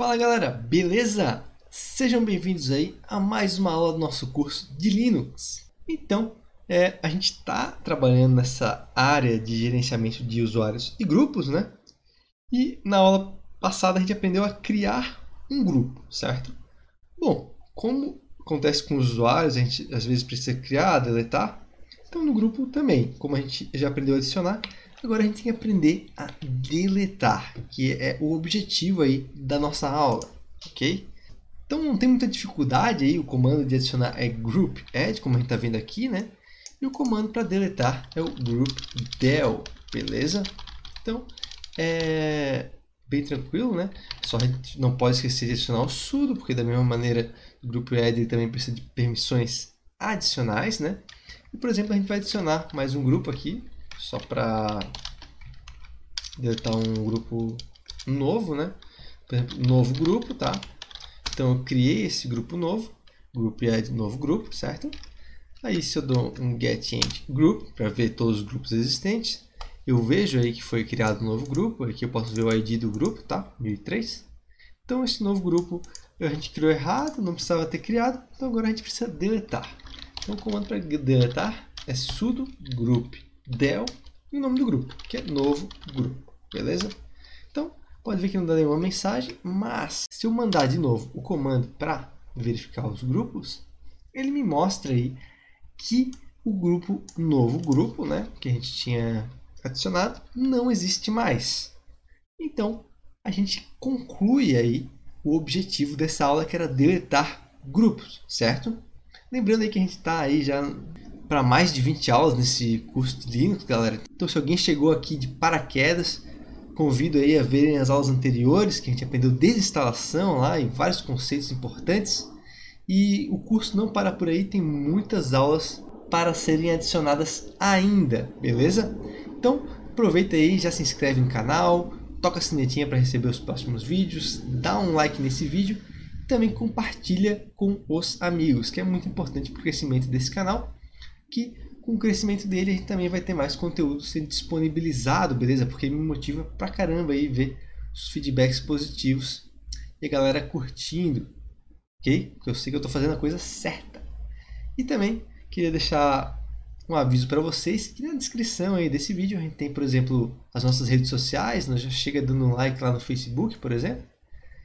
Fala galera, beleza? Sejam bem-vindos aí a mais uma aula do nosso curso de Linux. Então, é, a gente está trabalhando nessa área de gerenciamento de usuários e grupos, né? E na aula passada a gente aprendeu a criar um grupo, certo? Bom, como acontece com os usuários, a gente às vezes precisa criar, deletar. Então no grupo também, como a gente já aprendeu a adicionar, Agora a gente tem que aprender a deletar, que é o objetivo aí da nossa aula, ok? Então não tem muita dificuldade aí, o comando de adicionar é group add, como a gente está vendo aqui, né? E o comando para deletar é o group del, beleza? Então, é bem tranquilo, né? Só a gente não pode esquecer de adicionar o sudo, porque da mesma maneira o group add também precisa de permissões adicionais, né? E, por exemplo, a gente vai adicionar mais um grupo aqui, só para deletar um grupo novo, né? Exemplo, novo grupo, tá? Então eu criei esse grupo novo, grupo add novo grupo, certo? Aí se eu dou um get end group para ver todos os grupos existentes, eu vejo aí que foi criado um novo grupo, aqui eu posso ver o ID do grupo, tá? 1003. Então esse novo grupo a gente criou errado, não precisava ter criado, então agora a gente precisa deletar. Então o comando para deletar é sudo group del e o nome do grupo, que é novo grupo, beleza? Então, pode ver que não dá nenhuma mensagem, mas se eu mandar de novo o comando para verificar os grupos, ele me mostra aí que o grupo novo grupo, né, que a gente tinha adicionado, não existe mais. Então, a gente conclui aí o objetivo dessa aula que era deletar grupos, certo? Lembrando aí que a gente está aí já para mais de 20 aulas nesse curso de Linux, galera. Então, se alguém chegou aqui de paraquedas, convido aí a verem as aulas anteriores, que a gente aprendeu desinstalação lá e vários conceitos importantes. E o curso não para por aí, tem muitas aulas para serem adicionadas ainda, beleza? Então, aproveita aí, já se inscreve no canal, toca a sinetinha para receber os próximos vídeos, dá um like nesse vídeo e também compartilha com os amigos, que é muito importante para o crescimento desse canal que com o crescimento dele a gente também vai ter mais conteúdo sendo disponibilizado, beleza? Porque me motiva pra caramba aí ver os feedbacks positivos e a galera curtindo, ok? Porque eu sei que eu estou fazendo a coisa certa. E também queria deixar um aviso para vocês que na descrição aí desse vídeo a gente tem, por exemplo, as nossas redes sociais, nós já chega dando um like lá no Facebook, por exemplo,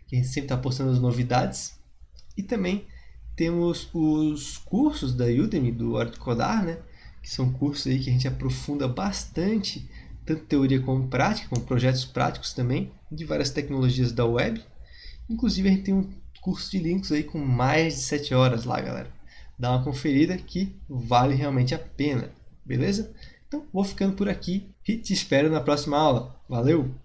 que a gente sempre está postando as novidades. E também temos os cursos da Udemy, do Hora Codar, né? que são cursos aí que a gente aprofunda bastante, tanto teoria como prática, com projetos práticos também, de várias tecnologias da web. Inclusive a gente tem um curso de Linux aí com mais de 7 horas lá, galera. Dá uma conferida que vale realmente a pena, beleza? Então vou ficando por aqui e te espero na próxima aula. Valeu!